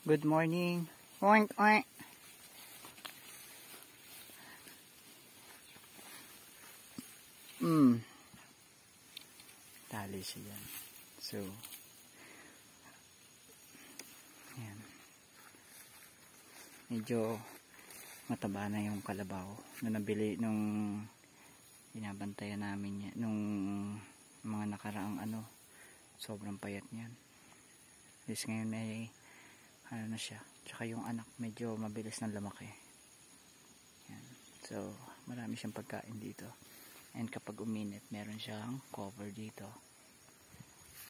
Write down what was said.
Good morning. Oink, oink. Hmm. Tali siya. So, yan. Medyo mataba na yung kalabaw na nabili nung binabantayan namin yan, nung mga nakaraang ano, sobrang payat niyan. At least ngayon may siya. Tsaka yung anak medyo mabilis na lumaki. Yan. So, marami siyang pagkain dito. And kapag uminit, meron siyang cover dito.